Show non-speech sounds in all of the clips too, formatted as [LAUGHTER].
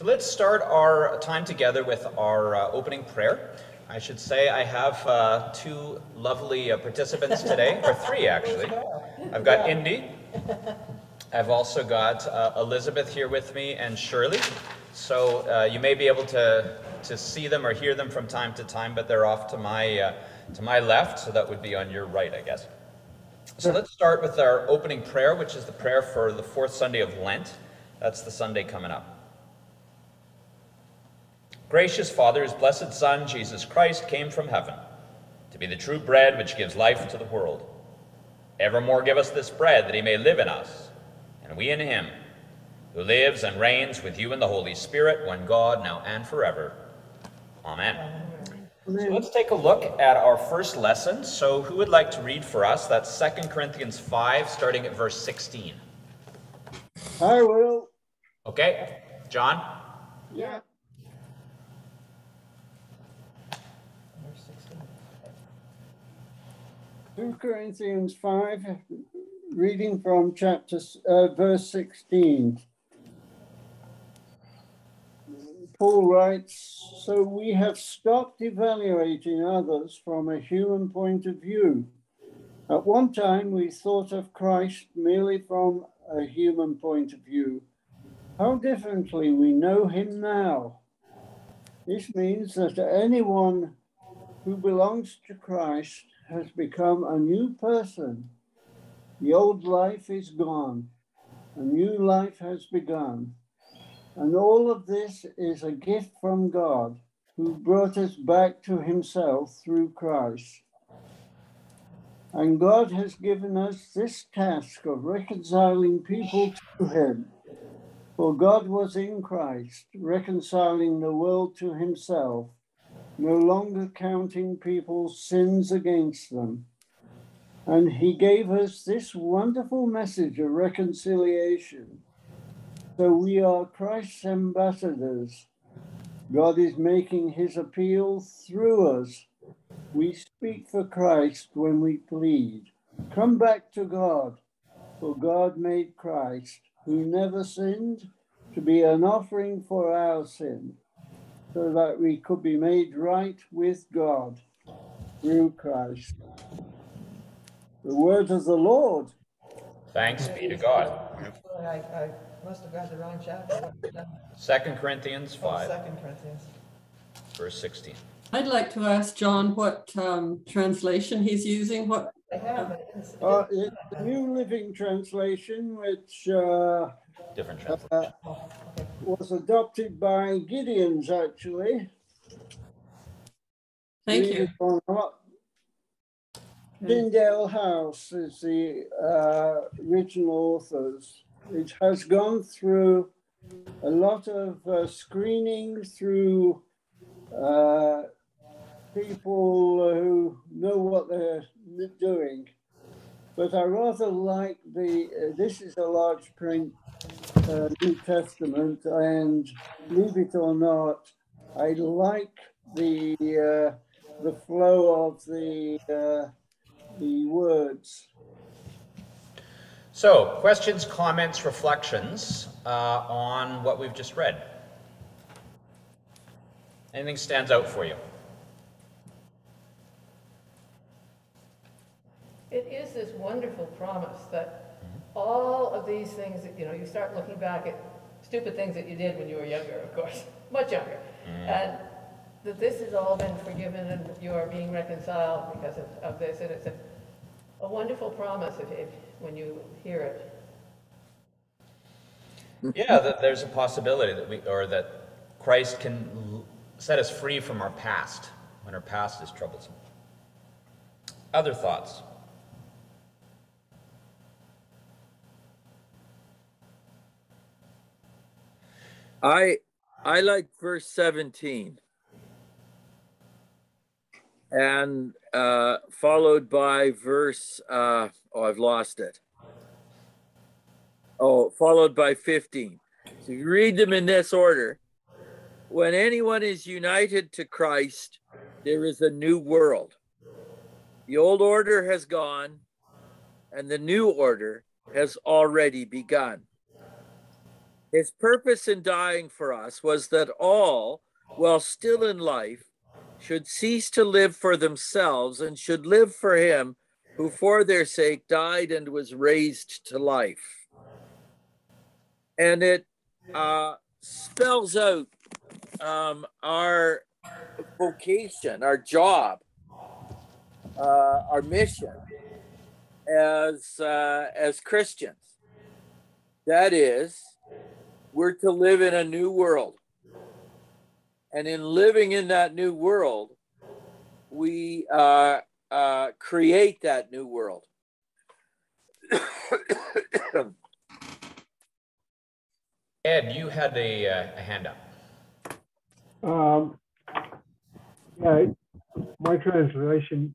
So let's start our time together with our uh, opening prayer. I should say I have uh, two lovely uh, participants today, or three actually. I've got Indy. I've also got uh, Elizabeth here with me and Shirley. So uh, you may be able to, to see them or hear them from time to time, but they're off to my, uh, to my left, so that would be on your right, I guess. So let's start with our opening prayer, which is the prayer for the fourth Sunday of Lent. That's the Sunday coming up. Gracious Father, his blessed Son, Jesus Christ, came from heaven to be the true bread which gives life to the world. Evermore give us this bread that he may live in us, and we in him, who lives and reigns with you in the Holy Spirit, one God, now and forever. Amen. So let's take a look at our first lesson. So who would like to read for us? That's 2 Corinthians 5, starting at verse 16. I will. Okay, John? Yeah. 2 Corinthians 5, reading from chapter uh, verse 16. Paul writes, So we have stopped evaluating others from a human point of view. At one time, we thought of Christ merely from a human point of view. How differently we know him now. This means that anyone who belongs to Christ has become a new person. The old life is gone, a new life has begun. And all of this is a gift from God who brought us back to himself through Christ. And God has given us this task of reconciling people to him. For God was in Christ, reconciling the world to himself no longer counting people's sins against them. And he gave us this wonderful message of reconciliation. So we are Christ's ambassadors. God is making his appeal through us. We speak for Christ when we plead. Come back to God, for God made Christ, who never sinned, to be an offering for our sin so that we could be made right with God through Christ. The word of the Lord. Thanks be to God. I, I must have got the wrong chapter. Second Corinthians Oh, 5, Second Corinthians. verse 16. I'd like to ask John what um, translation he's using. What I have, but it is- Uh, it's the New Living Translation, which uh, Different translation. uh, was adopted by Gideons actually. thank Believe you. it or not. Tyndale House is the uh, original authors. It has gone through a lot of uh, screening through uh, people who know what they're doing. But I rather like the, uh, this is a large print uh, New Testament, and believe it or not, I like the uh, the flow of the uh, the words. So, questions, comments, reflections uh, on what we've just read? Anything stands out for you? It is this wonderful promise that all of these things, that, you know, you start looking back at stupid things that you did when you were younger, of course, [LAUGHS] much younger. Mm. And that this has all been forgiven and you are being reconciled because of, of this. And it's a, a wonderful promise if, if, when you hear it. Yeah, that there's a possibility that we, or that Christ can set us free from our past when our past is troublesome. Other thoughts? I I like verse 17. And uh, followed by verse uh, oh I've lost it. Oh, followed by 15. So you read them in this order. When anyone is united to Christ, there is a new world. The old order has gone, and the new order has already begun. His purpose in dying for us was that all, while still in life, should cease to live for themselves and should live for him who for their sake died and was raised to life. And it uh, spells out um, our vocation, our job, uh, our mission as uh, as Christians. That is, we're to live in a new world, and in living in that new world, we uh, uh, create that new world. [COUGHS] Ed, you had a, uh, a hand up. Um, yeah, my translation,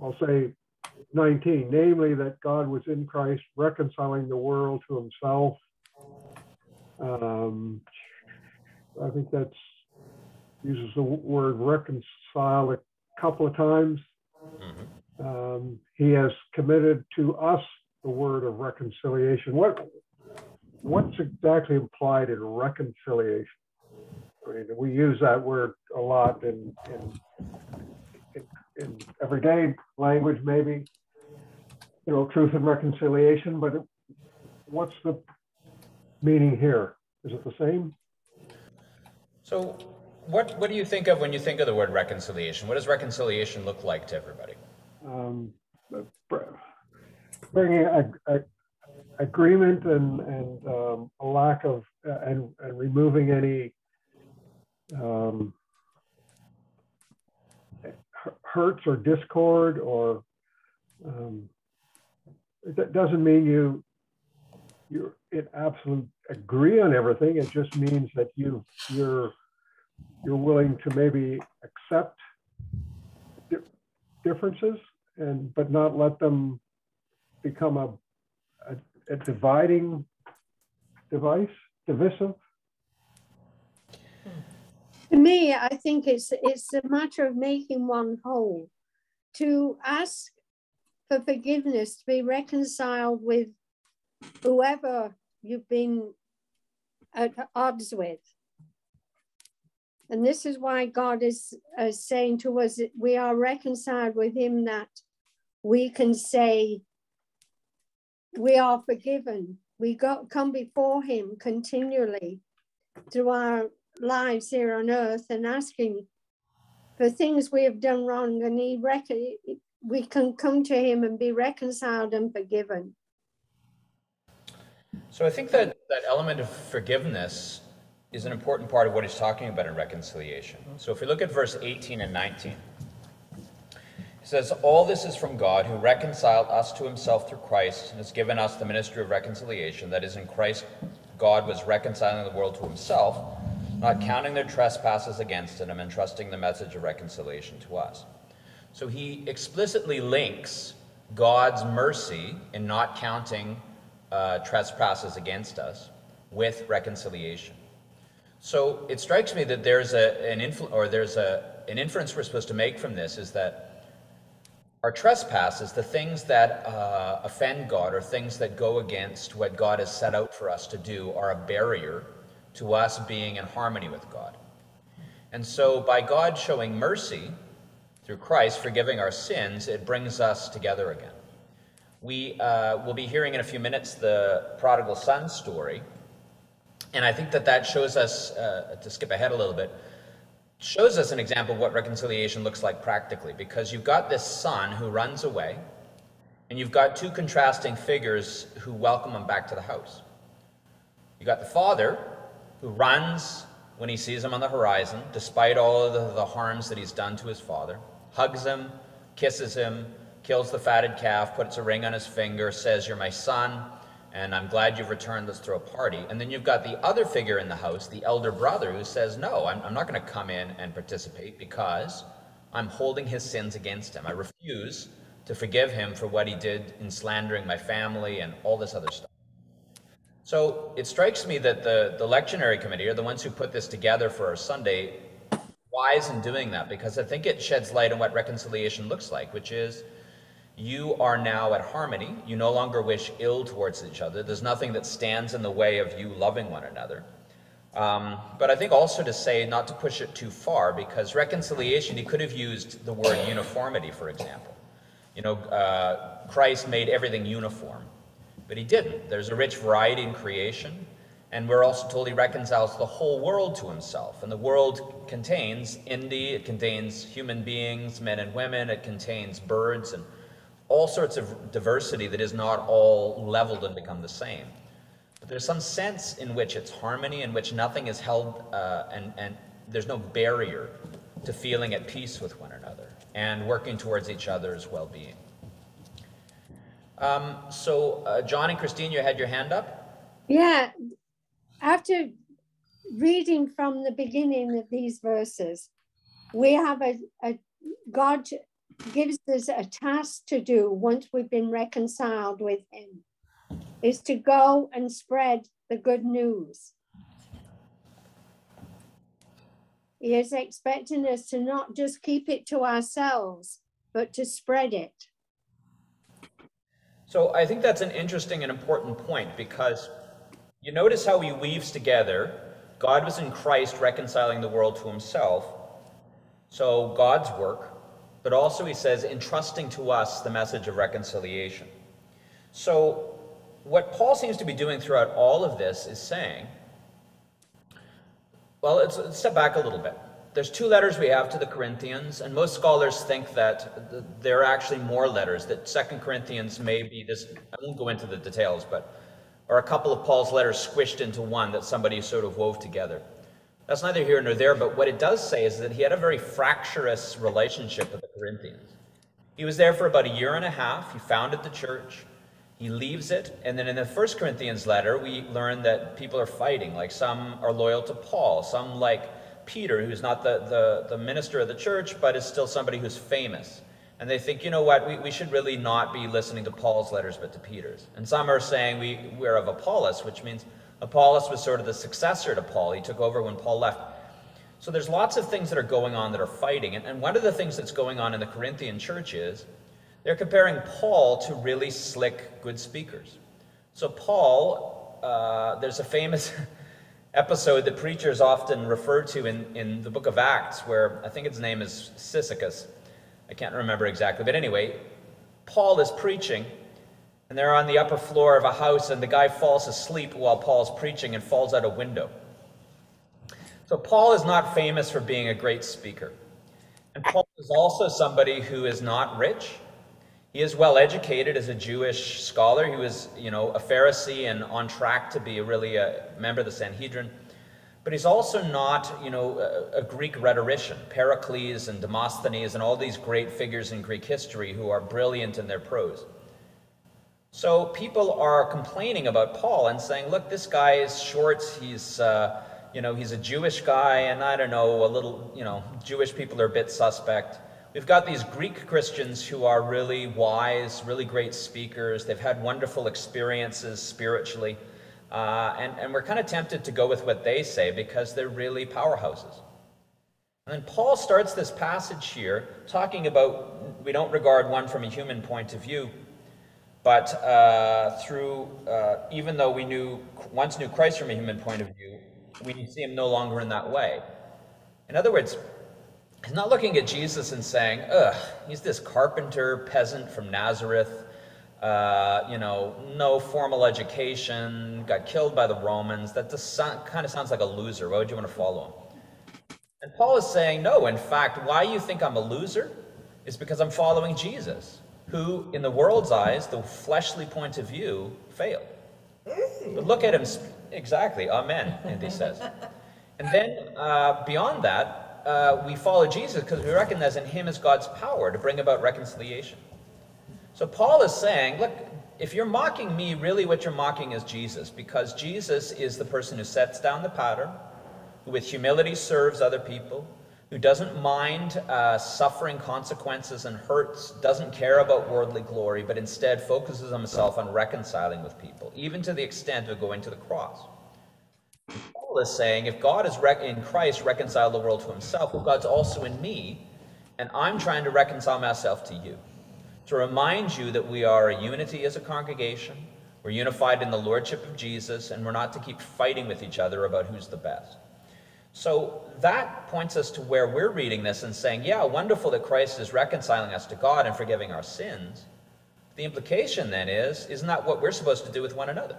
I'll say 19, namely that God was in Christ reconciling the world to himself. Um, I think that's uses the word reconcile a couple of times. Mhm. Um, he has committed to us the word of reconciliation. What what's exactly implied in reconciliation? I mean, we use that word a lot in in, in, in everyday language, maybe. You know, truth and reconciliation, but what's the meaning here? Is it the same? So, what, what do you think of when you think of the word reconciliation? What does reconciliation look like to everybody? um, bringing a, a agreement and, and um, a lack of, uh, and, and removing any um, hurts or discord or um, it doesn't mean you you're in absolute agree on everything. It just means that you you're you're willing to maybe accept di- differences and but not let them become a a, a dividing device, divisive. To me, I think it's it's a matter of making one whole. To ask for forgiveness, to be reconciled with whoever you've been at odds with. And this is why God is uh, saying to us that we are reconciled with Him, that we can say we are forgiven. We got come before Him continually through our lives here on earth and asking for things we have done wrong, and He reckon we can come to Him and be reconciled and forgiven. So I think that that element of forgiveness is an important part of what he's talking about in reconciliation. Mm-hmm. So if we look at verse 18 and 19, he says, All this is from God who reconciled us to himself through Christ and has given us the ministry of reconciliation. That is, in Christ, God was reconciling the world to himself, not counting their trespasses against them, and entrusting the message of reconciliation to us. So he explicitly links God's mercy in not counting uh, trespasses against us with reconciliation. So it strikes me that there's a, an influ- or there's a, an inference we're supposed to make from this is that our trespasses, the things that uh, offend God or things that go against what God has set out for us to do, are a barrier to us being in harmony with God. And so by God showing mercy through Christ, forgiving our sins, it brings us together again. We uh, will be hearing in a few minutes the prodigal son story. And I think that that shows us, uh, to skip ahead a little bit, shows us an example of what reconciliation looks like practically. Because you've got this son who runs away, and you've got two contrasting figures who welcome him back to the house. You got the father who runs when he sees him on the horizon, despite all of the, the harms that he's done to his father, hugs him, kisses him, kills the fatted calf, puts a ring on his finger, says, You're my son, and I'm glad you've returned. Let's throw a party. And then you've got the other figure in the house, the elder brother, who says, No, I'm, I'm not going to come in and participate because I'm holding his sins against him. I refuse to forgive him for what he did in slandering my family and all this other stuff. So it strikes me that the, the lectionary committee are the ones who put this together for our Sunday wise in doing that because I think it sheds light on what reconciliation looks like, which is You are now at harmony. You no longer wish ill towards each other. There's nothing that stands in the way of you loving one another. Um, but I think also to say not to push it too far, because reconciliation, he could have used the word uniformity, for example. You know, uh, Christ made everything uniform, but he didn't. There's a rich variety in creation, and we're also told he reconciles the whole world to himself. And the world contains Indy, it contains human beings, men and women, it contains birds, and all sorts of diversity that is not all leveled and become the same. But there's some sense in which it's harmony, in which nothing is held, uh, and, and there's no barrier to feeling at peace with one another and working towards each other's well being. Um, so, uh, John and Christine, you had your hand up? Yeah. After reading from the beginning of these verses, we have a, a God gives us a task to do once we've been reconciled with Him is to go and spread the good news. He is expecting us to not just keep it to ourselves, but to spread it. So I think that's an interesting and important point because you notice how he weaves together God was in Christ reconciling the world to himself. So God's work, but also he says entrusting to us the message of reconciliation. So what Paul seems to be doing throughout all of this is saying, well, let's, let's step back a little bit. There's two letters we have to the Corinthians, and most scholars think that there are actually more letters, that Second Corinthians may be this, I won't go into the details, but are a couple of Paul's letters squished into one that somebody sort of wove together. That's neither here nor there, but what it does say is that he had a very fractious relationship with the Corinthians. He was there for about a year and a half. He founded the church. He leaves it, and then in the First Corinthians letter, we learn that people are fighting. Like some are loyal to Paul, some like Peter, who's not the, the, the minister of the church, but is still somebody who's famous. And they think, you know what, we, we should really not be listening to Paul's letters, but to Peter's. And some are saying we, we're of Apollos, which means Apollos was sort of the successor to Paul. He took over when Paul left. So there's lots of things that are going on that are fighting. And, one of the things that's going on in the Corinthian church is they're comparing Paul to really slick, good speakers. So, Paul, uh, there's a famous [LAUGHS] episode that preachers often refer to in, in the book of Acts, where I think its name is Cyzicus. I can't remember exactly, but anyway, Paul is preaching, and they're on the upper floor of a house, and the guy falls asleep while Paul's preaching and falls out a window. So, Paul is not famous for being a great speaker. And Paul is also somebody who is not rich he is well educated as a Jewish scholar. He was, you know, a Pharisee and on track to be really a member of the Sanhedrin. But he's also not, you know, a, Greek rhetorician. Pericles and Demosthenes and all these great figures in Greek history who are brilliant in their prose. So people are complaining about Paul and saying, look, this guy is short. He's, uh, you know, he's a Jewish guy, and I don't know, a little, you know, Jewish people are a bit suspect. We've got these Greek Christians who are really wise, really great speakers. They've had wonderful experiences spiritually. Uh, and, and we're kind of tempted to go with what they say because they're really powerhouses. And then Paul starts this passage here talking about we don't regard one from a human point of view, but uh, through, uh, even though we knew once knew Christ from a human point of view, we see him no longer in that way. In other words, He's not looking at Jesus and saying, ugh, he's this carpenter peasant from Nazareth, uh, you know, no formal education, got killed by the Romans. That just kind of sounds like a loser. Why would you want to follow him? And Paul is saying, no, in fact, why you think I'm a loser is because I'm following Jesus, who, in the world's eyes, the fleshly point of view, failed. But look at him, exactly, amen, Andy says. And then uh, beyond that, uh, we follow Jesus because we recognize in him is God's power to bring about reconciliation. So Paul is saying, look, if you're mocking me, really what you're mocking is Jesus, because Jesus is the person who sets down the pattern, who with humility serves other people, who doesn't mind uh, suffering consequences and hurts, doesn't care about worldly glory, but instead focuses himself on reconciling with people, even to the extent of going to the cross. Paul is saying, if God is in Christ reconciled the world to himself, well, God's also in me, and I'm trying to reconcile myself to you. to remind you that we are a unity as a congregation, we're unified in the Lordship of Jesus, and we're not to keep fighting with each other about who's the best. So that points us to where we're reading this and saying, yeah, wonderful that Christ is reconciling us to God and forgiving our sins. The implication then is, isn't that what we're supposed to do with one another?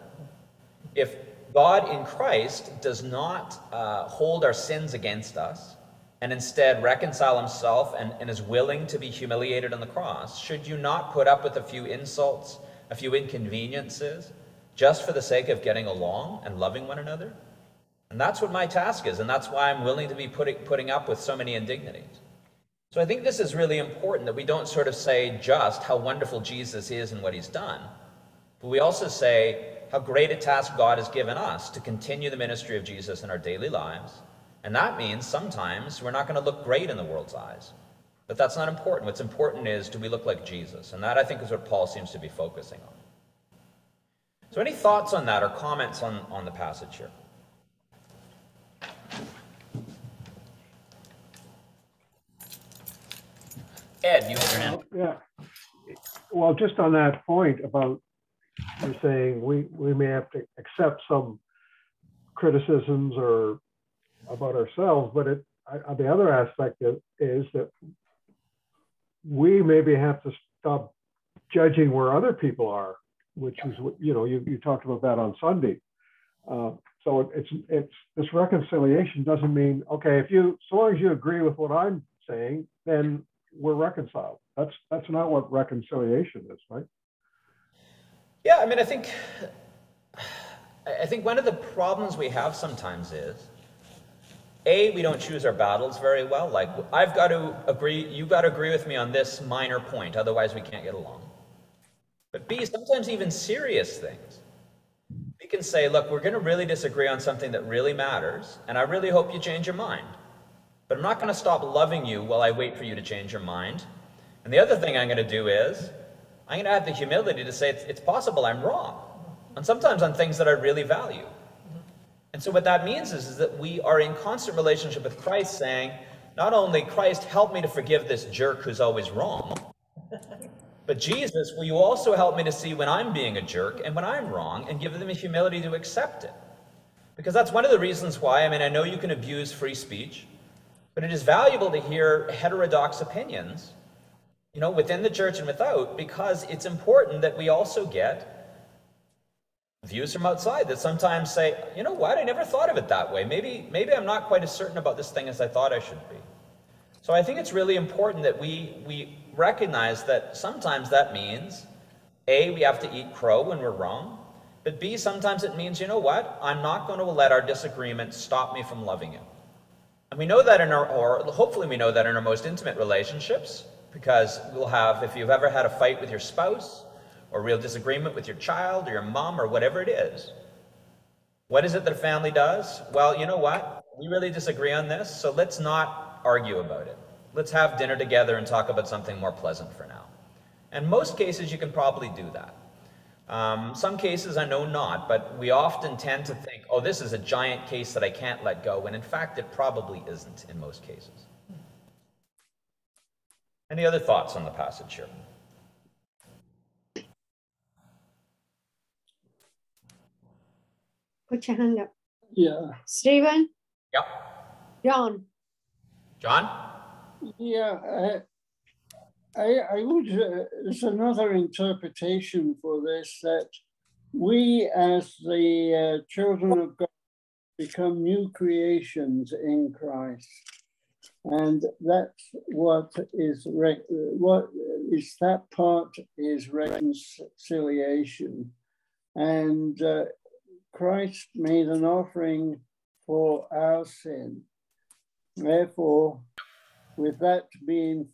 If God in Christ does not uh, hold our sins against us and instead reconcile himself and, and is willing to be humiliated on the cross, should you not put up with a few insults, a few inconveniences, just for the sake of getting along and loving one another? And that's what my task is, and that's why I'm willing to be putting, putting up with so many indignities. So I think this is really important that we don't sort of say just how wonderful Jesus is and what he's done, but we also say how great a task God has given us to continue the ministry of Jesus in our daily lives. And that means sometimes we're not going to look great in the world's eyes. But that's not important. What's important is do we look like Jesus? And that I think is what Paul seems to be focusing on. So, any thoughts on that or comments on, on the passage here? Ed, you have your hand. Yeah. Well, just on that point about you're saying we, we may have to accept some criticisms or about ourselves, but it, I, the other aspect of, is that we maybe have to stop judging where other people are, which is what, you know, you, you talked about that on Sunday. Uh, so it's, it's, this reconciliation doesn't mean, okay, if you, so long as you agree with what I'm saying, then we're reconciled. That's that's not what reconciliation is, right? Yeah, I mean, I think I think one of the problems we have sometimes is a we don't choose our battles very well. Like I've got to agree, you've got to agree with me on this minor point, otherwise we can't get along. But B, sometimes even serious things. We can say, look, we're going to really disagree on something that really matters, and I really hope you change your mind. But I'm not going to stop loving you while I wait for you to change your mind. And the other thing I'm going to do is, I'm going to have the humility to say it's, it's possible I'm wrong. And sometimes on things that I really value. And so what that means is, is that we are in constant relationship with Christ saying, not only Christ, help me to forgive this jerk who's always wrong, but Jesus, will you also help me to see when I'm being a jerk and when I'm wrong and give them the humility to accept it? Because that's one of the reasons why, I mean, I know you can abuse free speech. But it is valuable to hear heterodox opinions, you know, within the church and without, because it's important that we also get views from outside that sometimes say, you know what, I never thought of it that way. Maybe, maybe I'm not quite as certain about this thing as I thought I should be. So I think it's really important that we, we recognize that sometimes that means, A, we have to eat crow when we're wrong, but B, sometimes it means, you know what, I'm not going to let our disagreement stop me from loving you. And we know that in our, or hopefully we know that in our most intimate relationships, because we'll have, if you've ever had a fight with your spouse, or real disagreement with your child, or your mom, or whatever it is, what is it that a family does? Well, you know what? We really disagree on this, so let's not argue about it. Let's have dinner together and talk about something more pleasant for now. In most cases, you can probably do that. Um, some cases I know not, but we often tend to think, oh, this is a giant case that I can't let go, when in fact it probably isn't in most cases. Any other thoughts on the passage here? Put your hand up. Yeah. Stephen? Yep. John? John? Yeah. I, I would, uh, there's another interpretation for this that we, as the uh, children of God, become new creations in Christ. And that's what is, what is that part is reconciliation. And uh, Christ made an offering for our sin. Therefore, with that being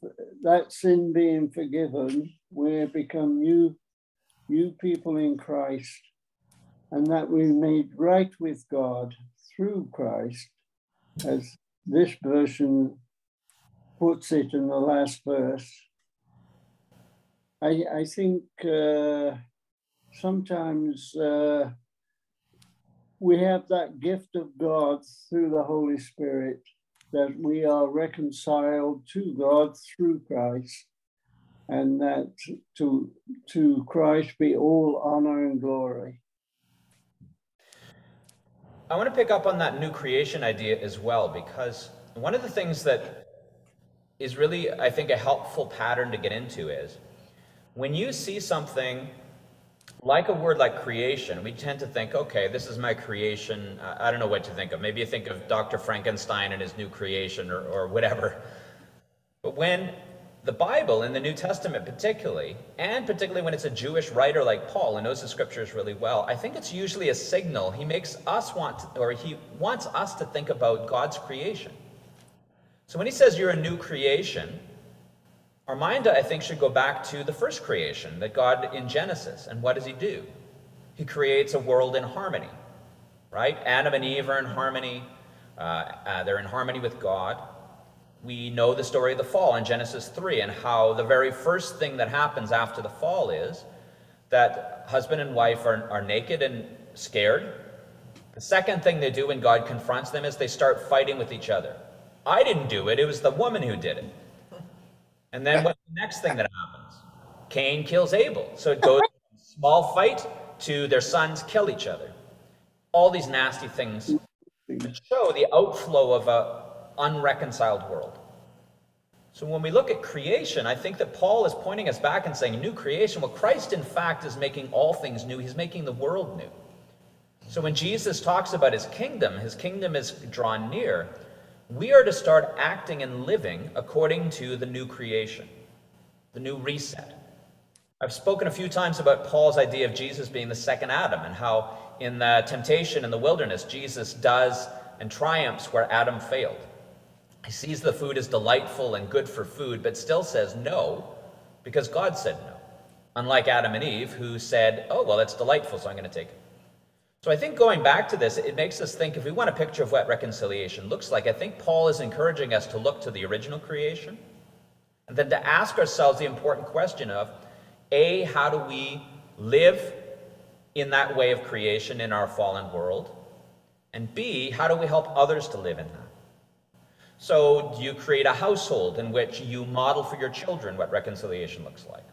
that sin being forgiven, we become new, new people in Christ, and that we made right with God through Christ, as this version puts it in the last verse. I, I think uh, sometimes uh, we have that gift of God through the Holy Spirit that we are reconciled to God through Christ. And that to, to Christ be all honor and glory. I want to pick up on that new creation idea as well, because one of the things that is really, I think, a helpful pattern to get into is when you see something like a word like creation, we tend to think, okay, this is my creation. I don't know what to think of. Maybe you think of Dr. Frankenstein and his new creation or, or whatever. But when the Bible in the New Testament, particularly, and particularly when it's a Jewish writer like Paul who knows the scriptures really well, I think it's usually a signal. He makes us want, to, or he wants us to think about God's creation. So when he says you're a new creation, our mind, I think, should go back to the first creation that God in Genesis. And what does he do? He creates a world in harmony, right? Adam and Eve are in harmony. Uh, uh, they're in harmony with God we know the story of the fall in Genesis 3 and how the very first thing that happens after the fall is that husband and wife are, are naked and scared. The second thing they do when God confronts them is they start fighting with each other. I didn't do it, it was the woman who did it. And then what's the next thing that happens? Cain kills Abel. So it goes from small fight to their sons kill each other. All these nasty things show the outflow of a unreconciled world. So when we look at creation, I think that Paul is pointing us back and saying, new creation. Well, Christ, in fact, is making all things new. He's making the world new. So when Jesus talks about his kingdom, his kingdom is drawn near, we are to start acting and living according to the new creation, the new reset. I've spoken a few times about Paul's idea of Jesus being the second Adam and how in the temptation in the wilderness, Jesus does and triumphs where Adam failed. He sees the food as delightful and good for food, but still says no because God said no. Unlike Adam and Eve, who said, oh, well, it's delightful, so I'm going to take it. So I think going back to this, it makes us think if we want a picture of what reconciliation looks like, I think Paul is encouraging us to look to the original creation and then to ask ourselves the important question of A, how do we live in that way of creation in our fallen world? And B, how do we help others to live in that? So do you create a household in which you model for your children what reconciliation looks like?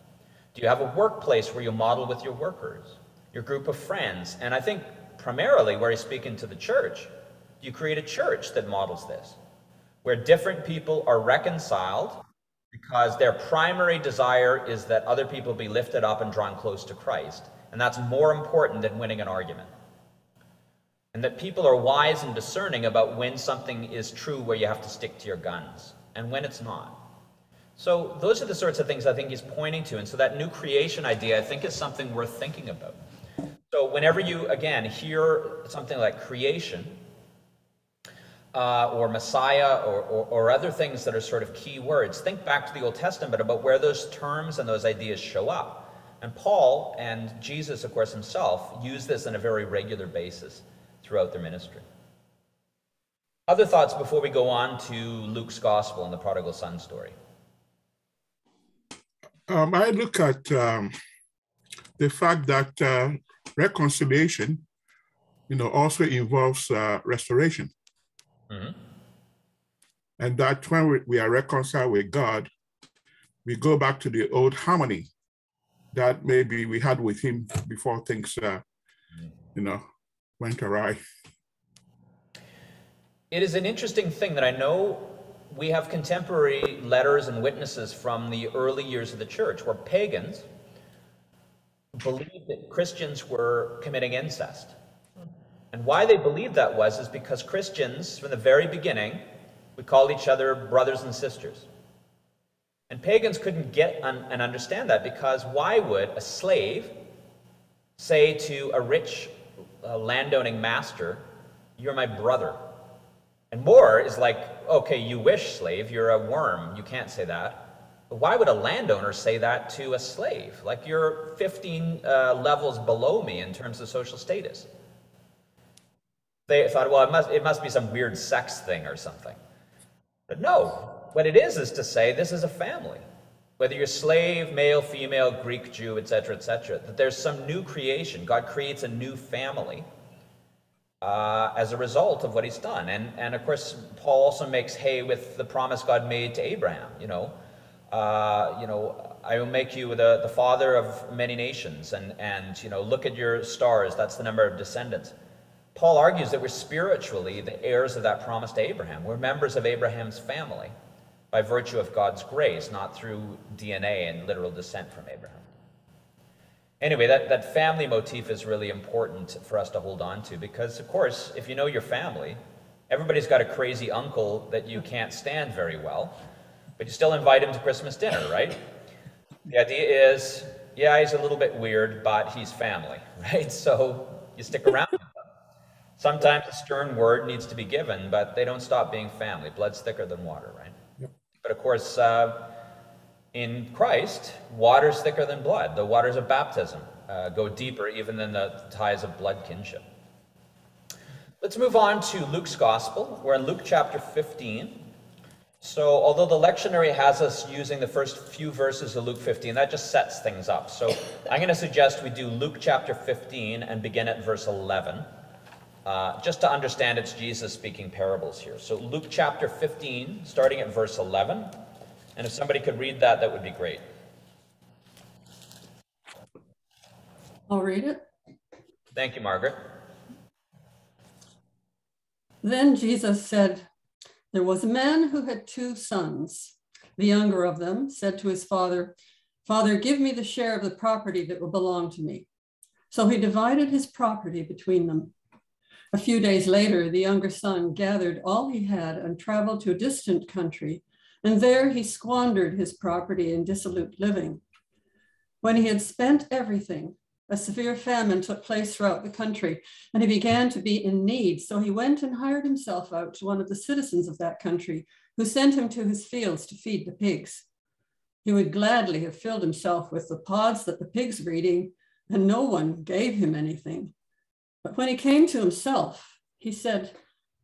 Do you have a workplace where you model with your workers, your group of friends? And I think primarily where he's speaking to the church, do you create a church that models this, where different people are reconciled because their primary desire is that other people be lifted up and drawn close to Christ. And that's more important than winning an argument and that people are wise and discerning about when something is true where you have to stick to your guns and when it's not. So those are the sorts of things I think he's pointing to. And so that new creation idea, I think, is something worth thinking about. So whenever you, again, hear something like creation uh, or Messiah or, or, or other things that are sort of key words, think back to the Old Testament about where those terms and those ideas show up. And Paul and Jesus, of course, himself, use this on a very regular basis throughout their ministry. Other thoughts before we go on to Luke's gospel and the prodigal son story? Um, I look at um, the fact that uh, reconciliation, you know, also involves uh, restoration. Mm-hmm. And that when we, we are reconciled with God, we go back to the old harmony that maybe we had with Him before things, uh, mm-hmm. you know, went awry. It is an interesting thing that I know we have contemporary letters and witnesses from the early years of the church where pagans believed that Christians were committing incest. And why they believed that was is because Christians, from the very beginning, we called each other brothers and sisters. And pagans couldn't get and understand that because why would a slave say to a rich uh, landowning master, you're my brother. And more is like, okay, you wish, slave, you're a worm. You can't say that. But why would a landowner say that to a slave? Like, you're 15 uh, levels below me in terms of social status. They thought, well, it must, it must be some weird sex thing or something. But no, what it is is to say this is a family whether you're slave, male, female, Greek, Jew, etc., etc., that there's some new creation. God creates a new family uh, as a result of what he's done. And, and of course, Paul also makes hay with the promise God made to Abraham, you know. uh, you know, I will make you the, the father of many nations, and, and, you know, look at your stars, that's the number of descendants. Paul argues that we're spiritually the heirs of that promise to Abraham. We're members of Abraham's family by virtue of God's grace, not through DNA and literal descent from Abraham. Anyway, that, that family motif is really important for us to hold on to because, of course, if you know your family, everybody's got a crazy uncle that you can't stand very well, but you still invite him to Christmas dinner, right? The idea is, yeah, he's a little bit weird, but he's family, [LAUGHS] right? So you stick around. Sometimes a stern word needs to be given, but they don't stop being family. Blood's thicker than water, right? But of course, uh, in Christ, water's thicker than blood. The waters of baptism uh, go deeper even than the ties of blood kinship. Let's move on to Luke's Gospel. We're in Luke chapter 15. So, although the lectionary has us using the first few verses of Luke 15, that just sets things up. So, I'm going to suggest we do Luke chapter 15 and begin at verse 11. Uh, just to understand it's Jesus speaking parables here. So, Luke chapter 15, starting at verse 11. And if somebody could read that, that would be great. I'll read it. Thank you, Margaret. Then Jesus said, There was a man who had two sons. The younger of them said to his father, Father, give me the share of the property that will belong to me. So he divided his property between them. A few days later, the younger son gathered all he had and traveled to a distant country, and there he squandered his property in dissolute living. When he had spent everything, a severe famine took place throughout the country, and he began to be in need. So he went and hired himself out to one of the citizens of that country, who sent him to his fields to feed the pigs. He would gladly have filled himself with the pods that the pigs were eating, and no one gave him anything. But when he came to himself, he said,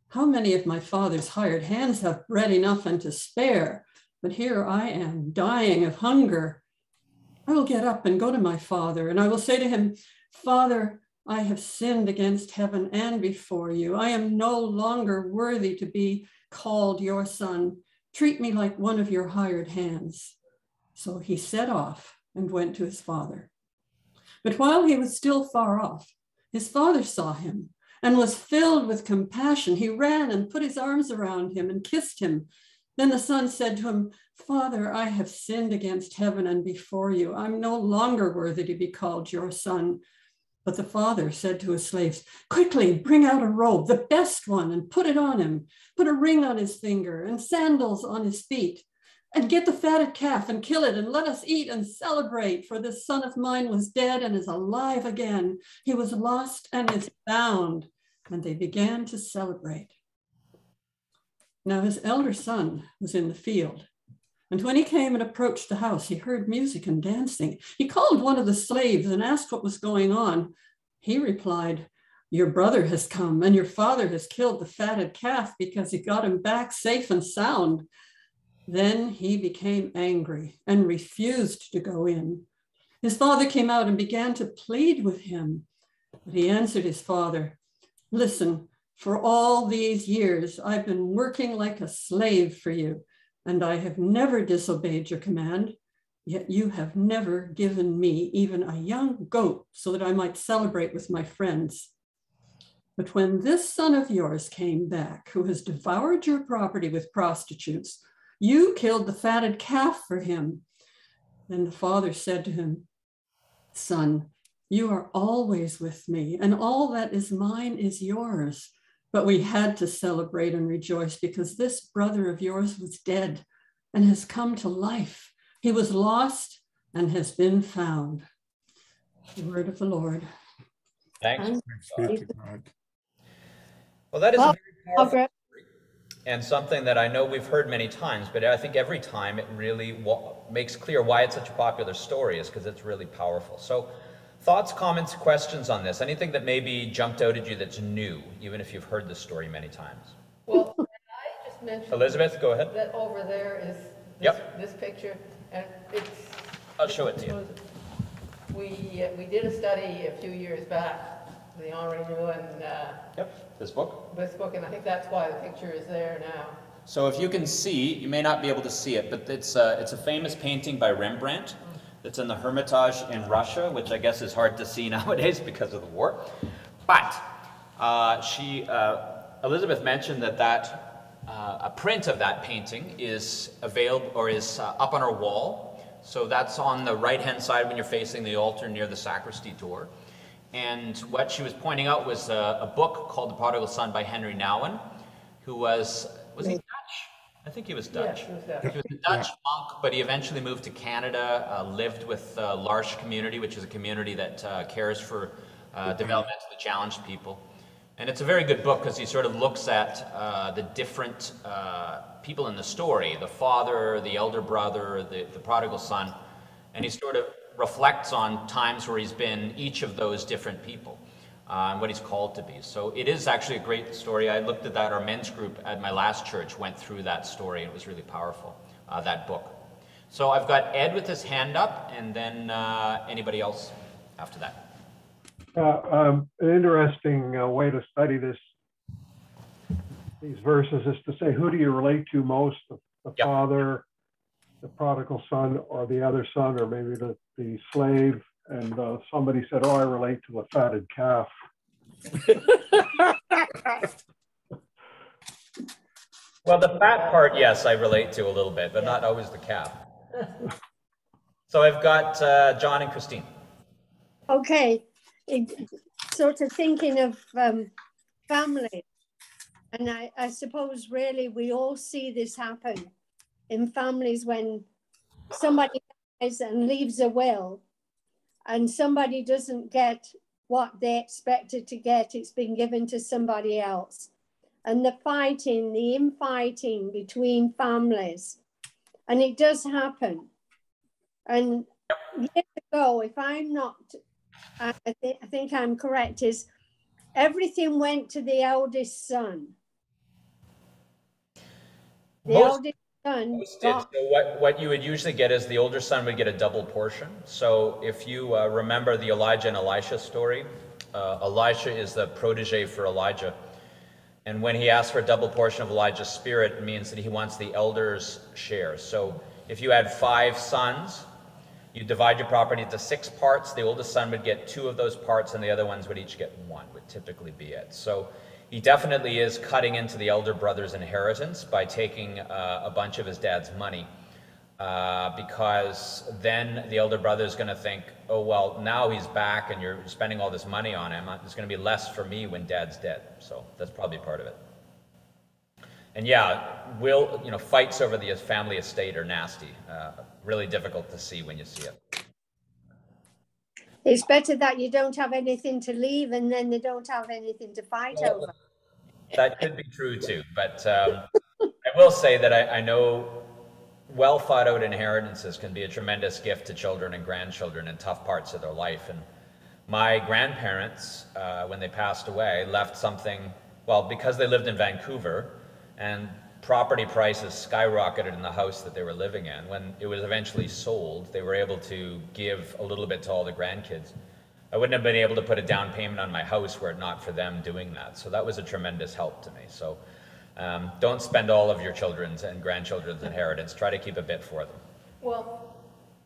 How many of my father's hired hands have bread enough and to spare? But here I am dying of hunger. I will get up and go to my father, and I will say to him, Father, I have sinned against heaven and before you. I am no longer worthy to be called your son. Treat me like one of your hired hands. So he set off and went to his father. But while he was still far off, his father saw him and was filled with compassion. He ran and put his arms around him and kissed him. Then the son said to him, Father, I have sinned against heaven and before you. I'm no longer worthy to be called your son. But the father said to his slaves, Quickly bring out a robe, the best one, and put it on him. Put a ring on his finger and sandals on his feet. And get the fatted calf and kill it, and let us eat and celebrate. For this son of mine was dead and is alive again. He was lost and is found. And they began to celebrate. Now his elder son was in the field. And when he came and approached the house, he heard music and dancing. He called one of the slaves and asked what was going on. He replied, Your brother has come, and your father has killed the fatted calf because he got him back safe and sound. Then he became angry and refused to go in. His father came out and began to plead with him. But he answered his father, Listen, for all these years, I've been working like a slave for you and I have never disobeyed your command, yet you have never given me even a young goat so that I might celebrate with my friends. But when this son of yours came back, who has devoured your property with prostitutes, you killed the fatted calf for him. Then the father said to him, Son, you are always with me, and all that is mine is yours. But we had to celebrate and rejoice because this brother of yours was dead and has come to life. He was lost and has been found. The word of the Lord. Thanks. And- Thanks be to God. Well, that is a very powerful Margaret, and something that I know we've heard many times, but I think every time it really wa- makes clear why it's such a popular story is because it's really powerful. So, thoughts, comments, questions on this? Anything that maybe jumped out at you that's new, even if you've heard this story many times? Well, I just mention Elizabeth, go ahead. that over there is this, Yep. this picture, and it's. I'll show it to you. We, uh, we did a study a few years back, the Henri uh, Yep, this book. this book, and I think that's why the picture is there now. So if you can see, you may not be able to see it, but it's a, it's a famous painting by Rembrandt that's in the Hermitage in Russia, which I guess is hard to see [LAUGHS] nowadays because of the war. But uh, she, uh, Elizabeth mentioned that that uh, a print of that painting is available or is uh, up on her wall. So that's on the right-hand side when you're facing the altar near the sacristy door. And what she was pointing out was a, a book called The Prodigal Son by Henri Nouwen, who was was he Dutch? I think he was Dutch. Yes, he was Dutch. He was a Dutch monk, but he eventually moved to Canada, uh, lived with uh, L'Arche community, which is a community that uh, cares for uh, developmentally challenged people. And it's a very good book because he sort of looks at uh, the different uh, people in the story, the father, the elder brother, the, the prodigal son, and he sort of reflects on times where he's been each of those different people uh, and what he's called to be. So it is actually a great story. I looked at that. Our men's group at my last church went through that story, and it was really powerful, uh, that book. So I've got Ed with his hand up, and then uh, anybody else after that. Uh, um, an interesting uh, way to study this, these verses is to say, who do you relate to most? The, the Yep. father, the prodigal son, or the other son, or maybe the, the slave. And uh, somebody said, oh, I relate to a fatted calf. [LAUGHS] Well, the fat part, yes, I relate to a little bit, but not always the calf. so I've got uh, John and Christine. Okay, it, sort of thinking of um, family. And I, I suppose really we all see this happen in families when somebody dies and leaves a will and somebody doesn't get what they expected to get, it's been given to somebody else. And the fighting, the infighting between families, and it does happen. And years ago, if I'm not I, thi- I think I'm correct, is everything went to the eldest son. The Most- eldest So what, what you would usually get is the older son would get a double portion. So if you uh, remember the Elijah and Elisha story, uh, Elisha is the protege for Elijah. And when he asks for a double portion of Elijah's spirit, it means that he wants the elder's share. So if you had five sons, you divide your property into six parts. The oldest son would get two of those parts, and the other ones would each get one, would typically be it. So he definitely is cutting into the elder brother's inheritance by taking uh, a bunch of his dad's money. Uh, because then the elder brother is going to think, oh, well, now he's back and you're spending all this money on him. There's going to be less for me when dad's dead. So that's probably part of it. And yeah, will you know fights over the family estate are nasty. Uh, really difficult to see when you see it. It's better that you don't have anything to leave and then they don't have anything to fight Well, over. That could be true too, but um, I will say that I, I know well thought out inheritances can be a tremendous gift to children and grandchildren in tough parts of their life. And my grandparents, uh, when they passed away, left something, well, because they lived in Vancouver and property prices skyrocketed in the house that they were living in. When it was eventually sold, they were able to give a little bit to all the grandkids. I wouldn't have been able to put a down payment on my house were it not for them doing that. So that was a tremendous help to me. So um, don't spend all of your children's and grandchildren's inheritance. Try to keep a bit for them. Well,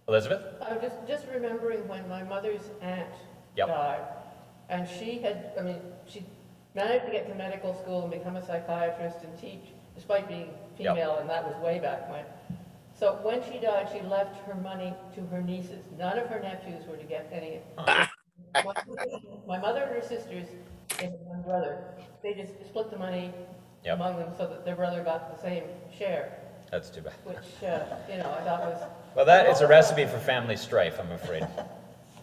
Elizabeth? I was just, just remembering when my mother's aunt Yep. died, and she had, I mean, she managed to get to medical school and become a psychiatrist and teach, despite being female, and that was way back when. So when she died, she left her money to her nieces. None of her nephews were to get any. [LAUGHS] My my mother and her sisters and one brother, they just split the money Yep. among them so that their brother got the same share, That's too bad. which, uh, you know, I thought was. [LAUGHS] Well, that is a recipe for family strife, I'm afraid. [LAUGHS]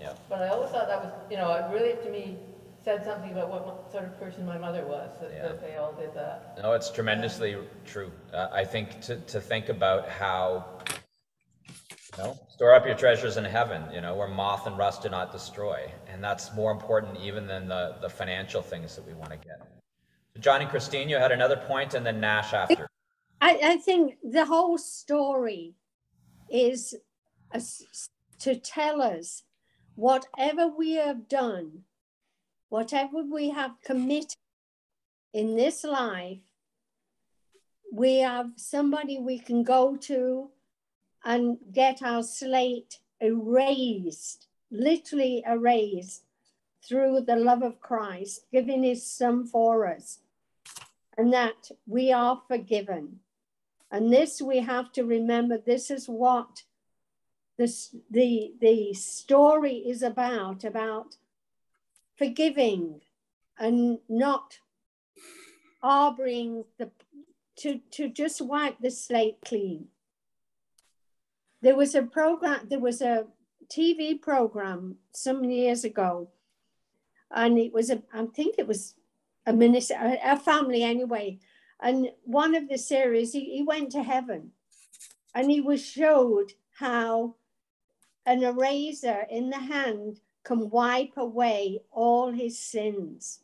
Yeah. But I always thought that was, you know, it really, to me, said something about what mo- sort of person my mother was, that, Yeah. that they all did that. No, it's tremendously true. Uh, I think to, to think about how, you know, store up your treasures in heaven, you know, where moth and rust do not destroy. And that's more important even than the, the financial things that we want to get. So John and Christine, you had another point and then Nash after. I, I think the whole story is as- to tell us whatever we have done, whatever we have committed in this life, we have somebody we can go to and get our slate erased, literally erased through the love of Christ, giving his son for us, and that we are forgiven. And this we have to remember this is what this, the, the story is about, about forgiving and not harboring the to, to just wipe the slate clean. There was a program, there was a TV program some years ago, and it was a, I think it was a minister, a, family anyway. And one of the series, he, he went to heaven and he was showed how an eraser in the hand can wipe away all his sins.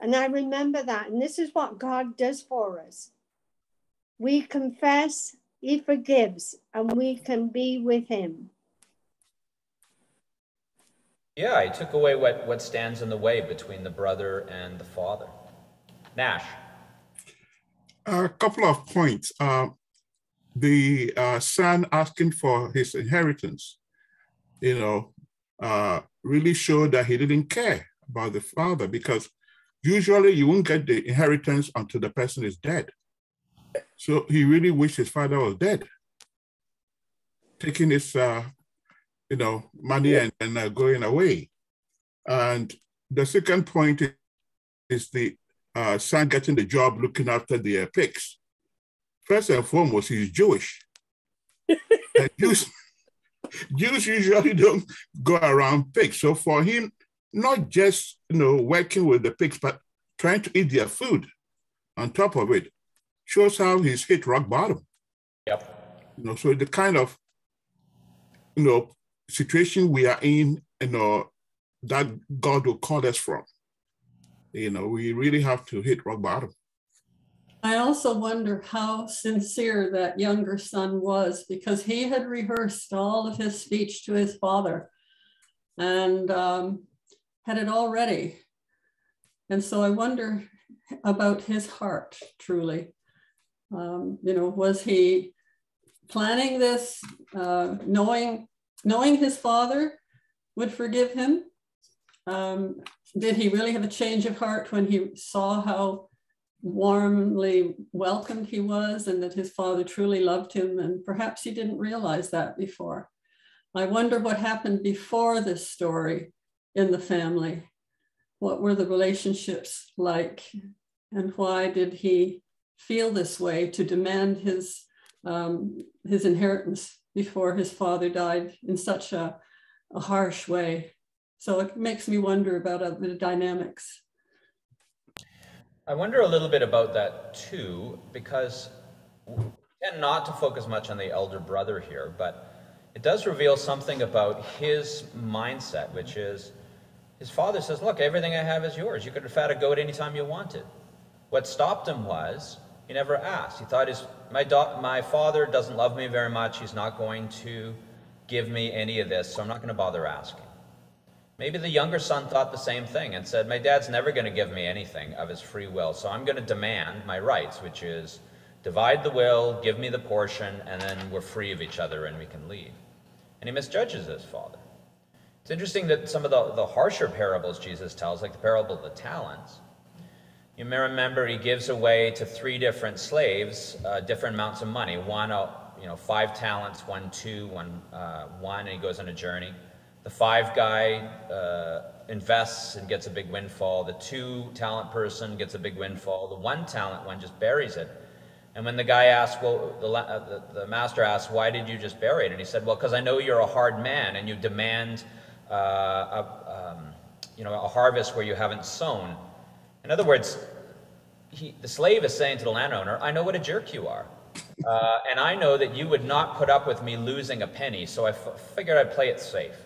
And I remember that. And this is what God does for us. We confess, He forgives, and we can be with Him. Yeah, I took away what, what stands in the way between the brother and the father. Nash. A couple of points. Uh, the uh, son asking for his inheritance, you know, uh, really showed that he didn't care about the father because usually you won't get the inheritance until the person is dead. So he really wished his father was dead, taking his, uh, you know, money and, and uh, going away. And the second point is the uh, son getting the job looking after the uh, pigs. First and foremost, he's Jewish. [LAUGHS] and Jews, Jews usually don't go around pigs. So for him, not just you know working with the pigs, but trying to eat their food on top of it shows how he's hit rock bottom. Yep. You know, so the kind of you know situation we are in, you know, that God will call us from. You know, we really have to hit rock bottom. I also wonder how sincere that younger son was because he had rehearsed all of his speech to his father and um, had it all ready. And so I wonder about his heart, truly. Um, you know, was he planning this, uh, knowing knowing his father would forgive him? Um, did he really have a change of heart when he saw how warmly welcomed he was and that his father truly loved him? And perhaps he didn't realize that before. I wonder what happened before this story in the family. What were the relationships like? And why did he feel this way to demand his, um, his inheritance before his father died in such a, a harsh way? So it makes me wonder about the dynamics. I wonder a little bit about that too, because we tend not to focus much on the elder brother here, but it does reveal something about his mindset, which is his father says, Look, everything I have is yours. You could have had a goat anytime you wanted. What stopped him was he never asked. He thought his my, my father doesn't love me very much. He's not going to give me any of this, so I'm not going to bother asking. Maybe the younger son thought the same thing and said, My dad's never going to give me anything of his free will, so I'm going to demand my rights, which is divide the will, give me the portion, and then we're free of each other and we can leave. And he misjudges his father. It's interesting that some of the, the harsher parables Jesus tells, like the parable of the talents, you may remember he gives away to three different slaves uh, different amounts of money. One, uh, you know, five talents, one two, one uh, one, and he goes on a journey. The five guy uh, invests and gets a big windfall. The two talent person gets a big windfall. The one talent one just buries it. And when the guy asks, well, the, uh, the, the, master asks, why did you just bury it? And he said, well, because I know you're a hard man and you demand uh, a, um, you know, a harvest where you haven't sown. In other words, he, the slave is saying to the landowner, I know what a jerk you are. Uh, and I know that you would not put up with me losing a penny, so I figured I'd play it safe.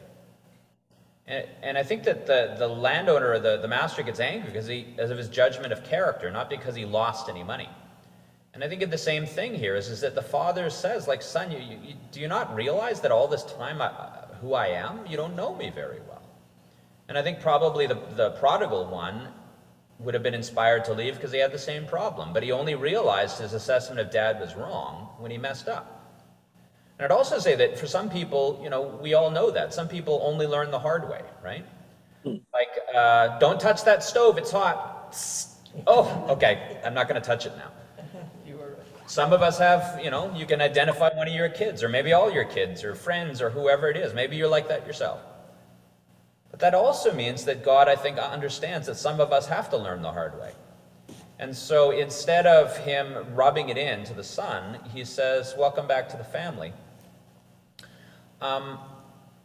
And, and I think that the, the landowner or the, the master gets angry because he, as of his judgment of character, not because he lost any money. And I think of the same thing here is, is that the father says, like, son, you, you, do you not realize that all this time I, who I am? You don't know me very well. And I think probably the, the prodigal one would have been inspired to leave because he had the same problem, but he only realized his assessment of dad was wrong when he messed up. And I'd also say that for some people, you know, we all know that. Some people only learn the hard way, right? Like, uh, don't touch that stove, it's hot. [LAUGHS] Oh, okay, I'm not going to touch it now. [LAUGHS] Some of us have, you know, you can identify one of your kids, or maybe all your kids, or friends, or whoever it is. Maybe you're like that yourself. But that also means that God, I think, understands that some of us have to learn the hard way. And so instead of him rubbing it in to the son, he says, Welcome back to the family. Um,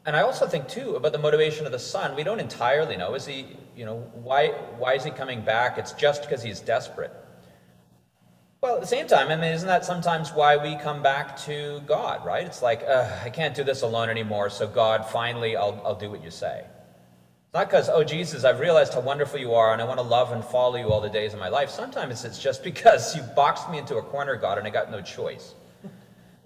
and I also think too about the motivation of the son. We don't entirely know. Is he, you know, why why is he coming back? It's just because he's desperate. Well, at the same time, I mean, isn't that sometimes why we come back to God, right? It's like, I can't do this alone anymore, so God, finally, I'll, I'll do what you say. Not because, oh, Jesus, I've realized how wonderful you are, and I want to love and follow you all the days of my life. Sometimes it's just [LAUGHS] because you boxed me into a corner, God, and I got no choice.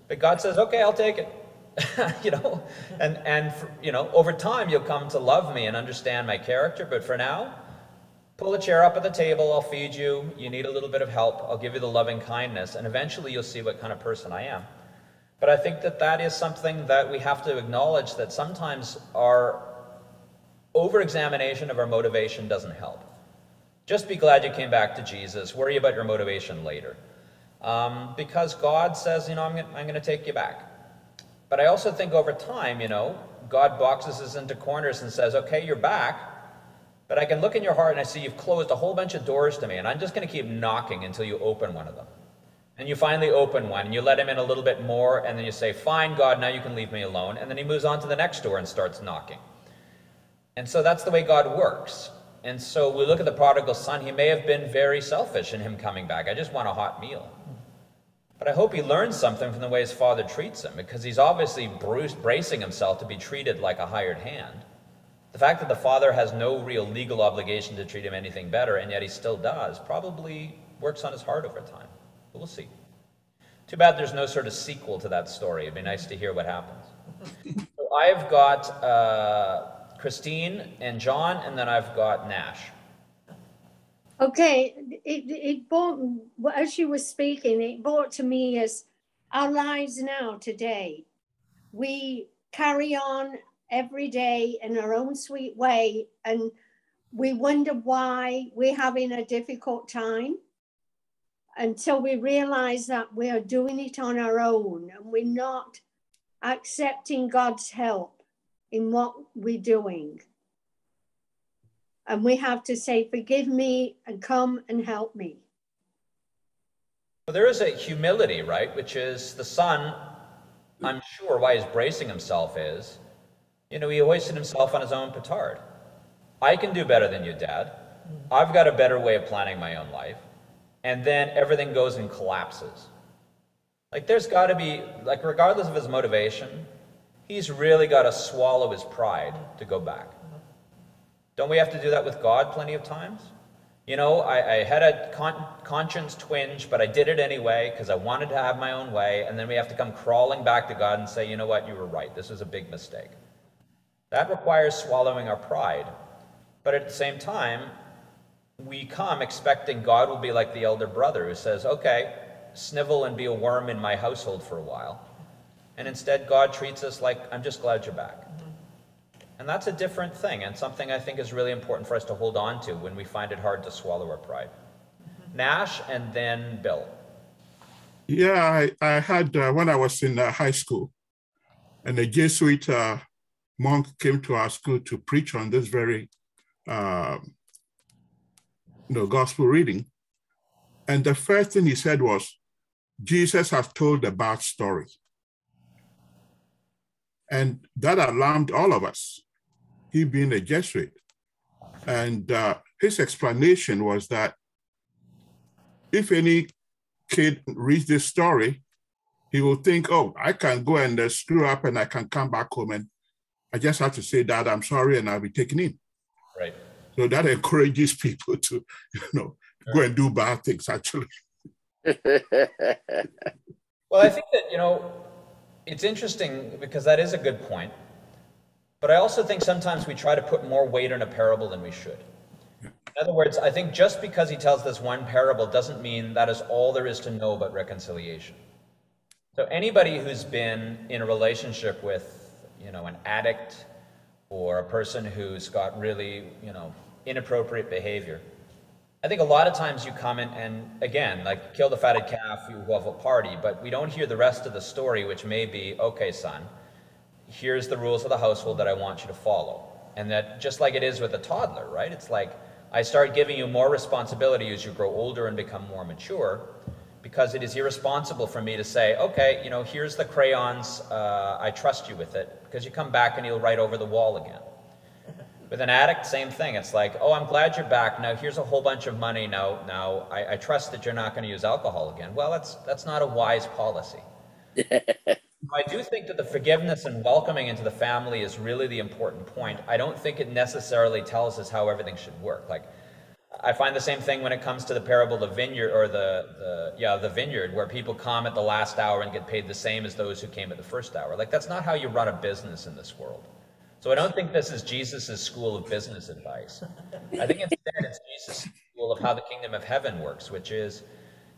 But God says, okay, I'll take it. [LAUGHS] you know, and and for, you know, over time you'll come to love me and understand my character. But for now, pull a chair up at the table. I'll feed you. You need a little bit of help. I'll give you the loving kindness, and eventually you'll see what kind of person I am. But I think that that is something that we have to acknowledge that sometimes our over-examination of our motivation doesn't help. Just be glad you came back to Jesus. Worry about your motivation later. Um, because God says, you know, I'm I'm going to take you back. But I also think over time, you know, God boxes us into corners and says, okay, you're back, but I can look in your heart and I see you've closed a whole bunch of doors to me, and I'm just going to keep knocking until you open one of them. And you finally open one, and you let him in a little bit more, and then you say, fine, God, now you can leave me alone. And then he moves on to the next door and starts knocking. And so that's the way God works. And so we look at the prodigal son, he may have been very selfish in him coming back. I just want a hot meal. But I hope he learns something from the way his father treats him, because he's obviously bruce, bracing himself to be treated like a hired hand. The fact that the father has no real legal obligation to treat him anything better, and yet he still does, probably works on his heart over time. But we'll see. Too bad there's no sort of sequel to that story. It'd be nice to hear what happens. [LAUGHS] so I've got uh, Christine and John, and then I've got Nash. Okay, it, it brought, as you were speaking, it brought to me as our lives now today. We carry on every day in our own sweet way, and we wonder why we're having a difficult time until we realize that we are doing it on our own and we're not accepting God's help in what we're doing. And we have to say, Forgive me and come and help me. Well, there is a humility, right? Which is the son, I'm sure why he's bracing himself is, you know, he hoisted himself on his own petard. I can do better than you, Dad. I've got a better way of planning my own life. And then everything goes and collapses. Like, there's got to be, like, regardless of his motivation, he's really got to swallow his pride to go back. Don't we have to do that with God plenty of times? You know, I, I had a con- conscience twinge, but I did it anyway because I wanted to have my own way. And then we have to come crawling back to God and say, you know what, you were right. This was a big mistake. That requires swallowing our pride. But at the same time, we come expecting God will be like the elder brother who says, okay, snivel and be a worm in my household for a while. And instead, God treats us like, I'm just glad you're back. And that's a different thing, and something I think is really important for us to hold on to when we find it hard to swallow our pride. Nash and then Bill. Yeah, I, I had, uh, when I was in uh, high school, and a Jesuit uh, monk came to our school to preach on this very um, you know, gospel reading. And the first thing he said was, Jesus has told a bad story. And that alarmed all of us he being a Jesuit. And uh, his explanation was that if any kid reads this story, he will think, oh, I can go and uh, screw up and I can come back home and I just have to say, Dad, I'm sorry, and I'll be taken in. Right. So that encourages people to, you know, go and do bad things, actually. [LAUGHS] well, I think that, you know, it's interesting because that is a good point. But I also think sometimes we try to put more weight on a parable than we should. In other words, I think just because he tells this one parable doesn't mean that is all there is to know about reconciliation. So anybody who's been in a relationship with, you know, an addict or a person who's got really, you know, inappropriate behavior, I think a lot of times you come in and again, like kill the fatted calf, you have a party, but we don't hear the rest of the story, which may be, okay, son, here's the rules of the household that I want you to follow. And that just like it is with a toddler, right? It's like I start giving you more responsibility as you grow older and become more mature because it is irresponsible for me to say, okay, you know, here's the crayons, uh, I trust you with it, because you come back and you'll write over the wall again. With an addict, same thing. It's like, oh, I'm glad you're back. Now here's a whole bunch of money. Now, now I, I trust that you're not going to use alcohol again. Well, that's that's not a wise policy. [LAUGHS] I do think that the forgiveness and welcoming into the family is really the important point. I don't think it necessarily tells us how everything should work. Like, I find the same thing when it comes to the parable of the vineyard or the, the yeah the vineyard where people come at the last hour and get paid the same as those who came at the first hour. Like that's not how you run a business in this world. So I don't think this is Jesus' school of business advice. I think instead it's Jesus' school of how the kingdom of heaven works, which is,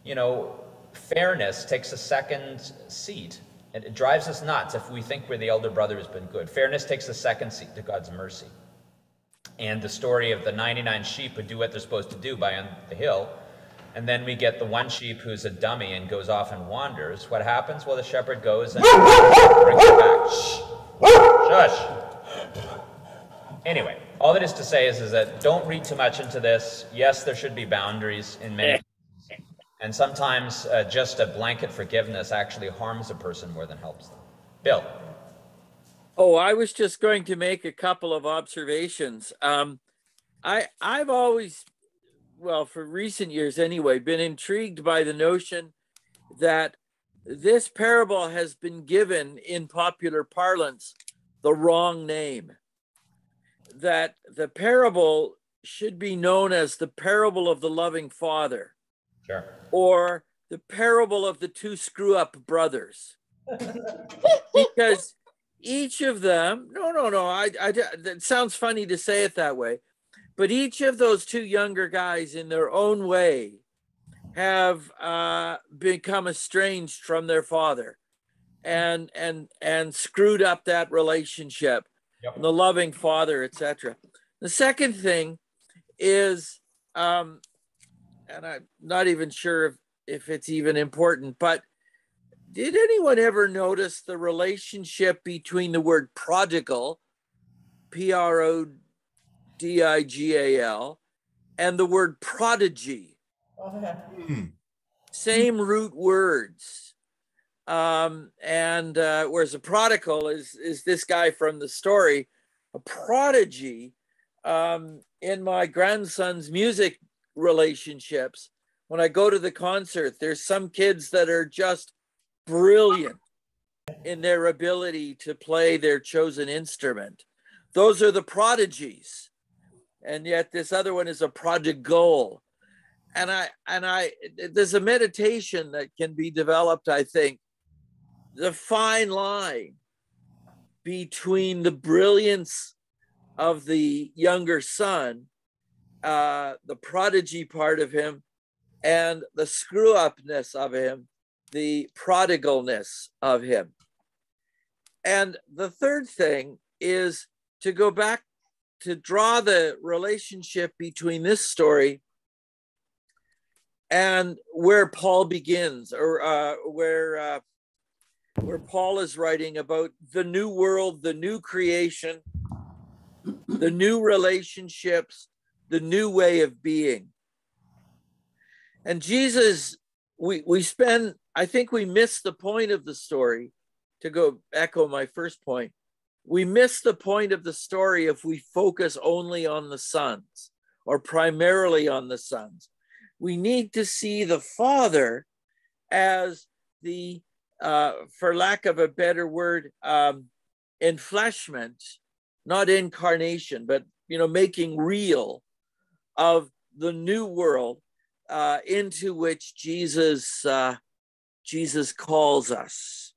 you know, fairness takes a second seat. And it drives us nuts if we think we're the elder brother who's been good. Fairness takes a second seat to God's mercy. And the story of the 99 sheep who do what they're supposed to do by on the hill, and then we get the one sheep who's a dummy and goes off and wanders. What happens? Well, the shepherd goes and brings it back. Shh. Shush. Anyway, all that is to say is, is that don't read too much into this. Yes, there should be boundaries in many and sometimes uh, just a blanket forgiveness actually harms a person more than helps them. Bill. Oh, I was just going to make a couple of observations. Um, I I've always, well, for recent years anyway, been intrigued by the notion that this parable has been given in popular parlance the wrong name that the parable should be known as the parable of the loving father. Sure. Or the parable of the two screw up brothers. because each of them, no, no, no, I, I, that sounds funny to say it that way, but each of those two younger guys in their own way have uh, become estranged from their father and and and screwed up that relationship yep. the loving father, etc. The second thing is, um, and I'm not even sure if, if it's even important, but did anyone ever notice the relationship between the word prodigal, P R O D I G A L, and the word prodigy? Yeah. hmm. Same root words. Um, and uh, whereas a prodigal is is this guy from the story, a prodigy um, in my grandson's music relationships. When I go to the concert, there's some kids that are just brilliant in their ability to play their chosen instrument. Those are the prodigies. And yet this other one is a prodigal. And I and I there's a meditation that can be developed, I think, the fine line between the brilliance of the younger son, uh, the prodigy part of him, and the screw upness of him, the prodigalness of him. And the third thing is to go back to draw the relationship between this story and where Paul begins, or uh, where uh, where Paul is writing about the new world, the new creation, the new relationships, the new way of being. And Jesus, we, we spend, I think we miss the point of the story to go echo my first point. We miss the point of the story if we focus only on the sons or primarily on the sons. We need to see the father as the uh, for lack of a better word, um, enfleshment, not incarnation, but you know, making real of the new world uh, into which Jesus uh, Jesus calls us.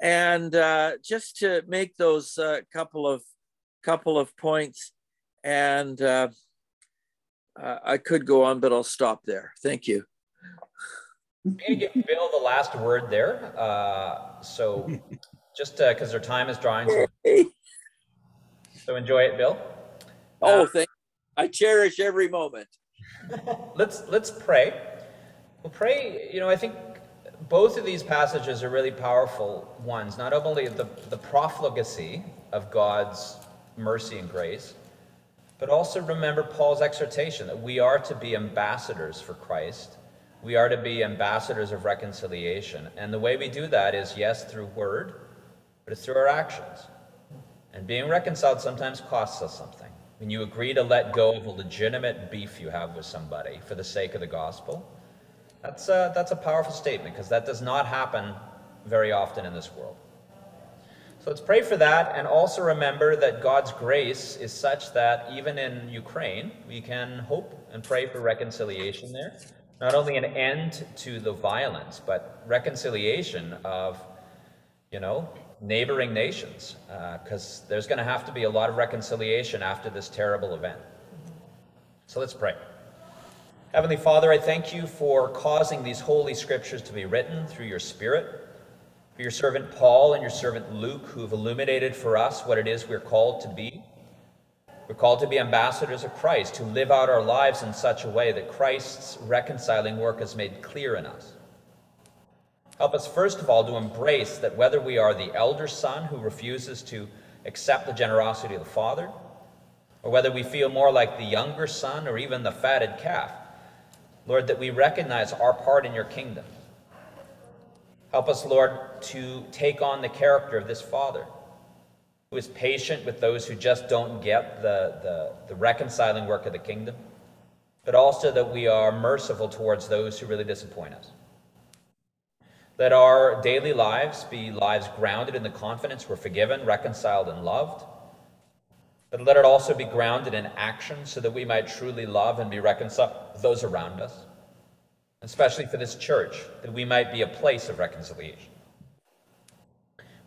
And uh, just to make those uh, couple of couple of points, and uh, Uh, I could go on, but I'll stop there. Thank you. I'm going to give Bill the last word there. Uh, so just because our time is drawing, so, [LAUGHS] so enjoy it, Bill. Oh, thank. I cherish every moment. let's let's pray. We'll pray. You know, I think both of these passages are really powerful ones. Not only the the profligacy of God's mercy and grace, but also remember Paul's exhortation that we are to be ambassadors for Christ. We are to be ambassadors of reconciliation. And the way we do that is, yes, through word, but it's through our actions. And being reconciled sometimes costs us something. When you agree to let go of a legitimate beef you have with somebody for the sake of the gospel, that's a, that's a powerful statement because that does not happen very often in this world. So let's pray for that and also remember that God's grace is such that even in Ukraine, we can hope and pray for reconciliation there. Not only an end to the violence, but reconciliation of, you know, neighboring nations, because uh, there's going to have to be a lot of reconciliation after this terrible event. So let's pray. Heavenly Father, I thank you for causing these holy scriptures to be written through your Spirit for your servant Paul and your servant Luke, who have illuminated for us what it is we're called to be. We're called to be ambassadors of Christ, who live out our lives in such a way that Christ's reconciling work is made clear in us. Help us, first of all, to embrace that whether we are the elder son who refuses to accept the generosity of the Father, or whether we feel more like the younger son or even the fatted calf, Lord, that we recognize our part in your kingdom Help us, Lord, to take on the character of this Father, who is patient with those who just don't get the, the, the, reconciling work of the kingdom, but also that we are merciful towards those who really disappoint us. Let our daily lives be lives grounded in the confidence we're forgiven, reconciled, and loved. But let it also be grounded in action so that we might truly love and be reconciled with those around us especially for this church, that we might be a place of reconciliation.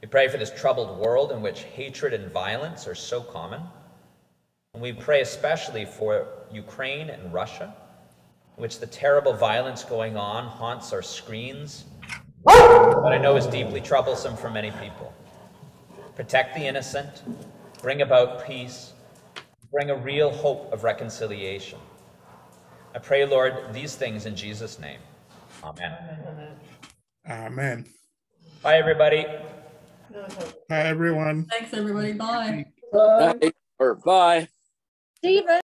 We pray for this troubled world in which hatred and violence are so common. And we pray especially for Ukraine and Russia, in which the terrible violence going on haunts our screens, but I know is deeply troublesome for many people. Protect the innocent, bring about peace, bring a real hope of reconciliation. I pray, Lord, these things in Jesus' name. Amen. Amen. Bye, everybody. Bye, everyone. Thanks, everybody. Bye. Bye. Bye. Or bye. Stephen.